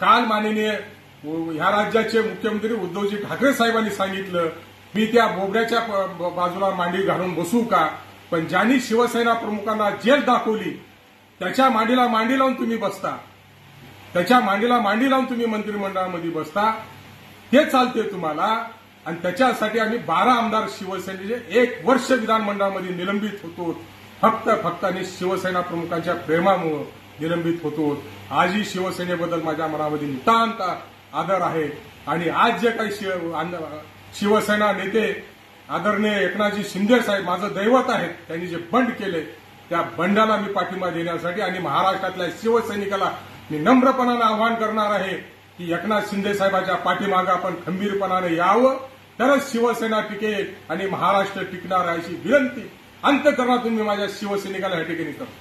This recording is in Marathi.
काल माननीय ह्या राज्याचे मुख्यमंत्री उद्धवजी ठाकरे साहेबांनी सांगितलं मी त्या बोबड्याच्या बाजूला मांडी घालून बसू का? पण ज्यांनी शिवसेना प्रमुखांना जेल दाखवली त्याच्या मांडीला मांडी लावून तुम्ही बसता. त्याच्या मांडीला मांडी लावून तुम्ही मंत्रिमंडळामध्ये बसता. ते चालते तुम्हाला. आणि त्याच्यासाठी आम्ही बारा आमदार शिवसेनेचे एक वर्ष विधानमंडळामध्ये निलंबित होतो. फक्त फक्त आणि शिवसेना प्रमुखांच्या प्रेमामुळे. निलंबित होतो. आजही शिवसेनेबद्दल माझ्या मनामध्ये नितांत आदर आहे. आणि आज जे काही शिव- शिवसेना नेते आदरणीय एकनाथजी शिंदे साहेब माझं दैवत आहेत त्यांनी जे बंड केले त्या बंडाला मी पाठिंबा देण्यासाठी आणि महाराष्ट्रातल्या शिवसैनिकाला मी नम्रपणानं आवाहन करणार आहे की एकनाथ शिंदे साहेबांच्या पाठीमागं आपण खंबीरपणाने यावं. तरच शिवसेना टिकेल आणि महाराष्ट्र टिकणार अशी विनंती. अंतकरणातून मी माझ्या शिवसैनिकाला या ठिकाणी करतो.